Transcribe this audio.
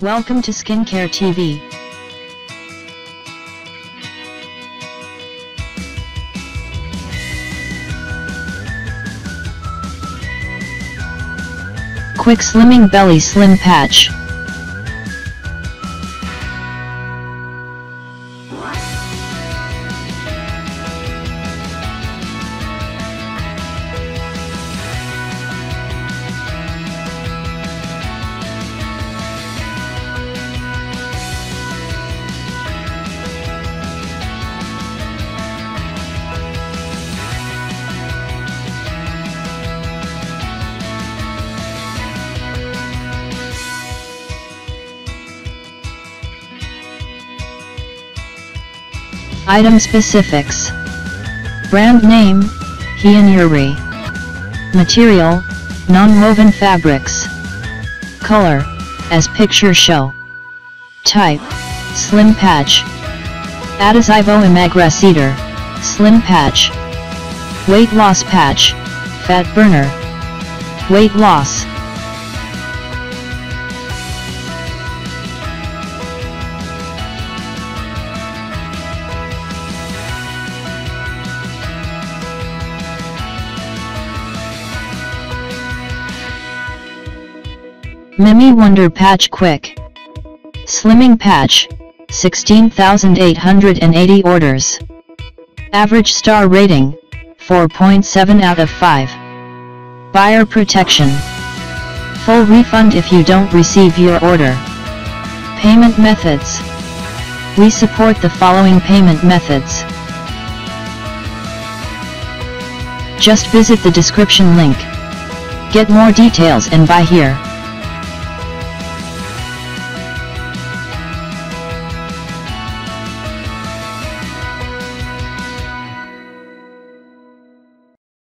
Welcome to Skincare TV. Quick Slimming Belly Slim Patch. Item specifics. Brand name, HEONYIRRY. Material, non-woven fabrics. Color, as picture show. Type, slim patch. Adhesivo emagrecedor, slim patch. Weight loss patch, fat burner. Weight loss. Mymi Wonder Patch Quick. Slimming Patch 16,880 orders. Average star rating 4.7 out of 5 Buyer protection. Full refund if you don't receive your order. Payment methods. We support the following payment methods. Just visit the description link. Get more details and buy here